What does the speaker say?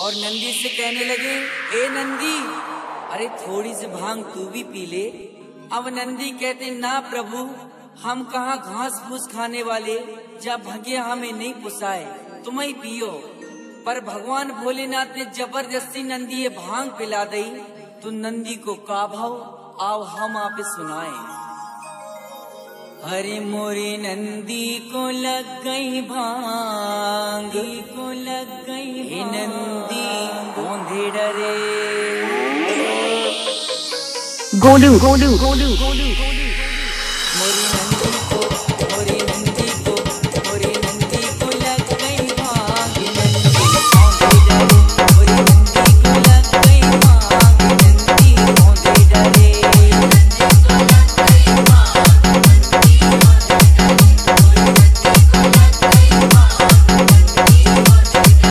और नंदी से कहने लगे, ए नंदी, अरे थोड़ी सी भाँग तू भी पी ले। अब नंदी कहते, ना प्रभु, हम कहा घास फूस खाने वाले जब भगे हमें नहीं पुसाए, तुम ही पियो। पर भगवान भोलेनाथ ने ज़बरदस्ती नंदी ये भाँग पिला दी। तो नंदी को काभाव आओ हम आप सुनाए। हरे मोरे नंदी को लग गई भाँग। को लग गई है। नंदी ओंधे डरे। गोलू गोलू गोलू गोलू। मोरी नंदी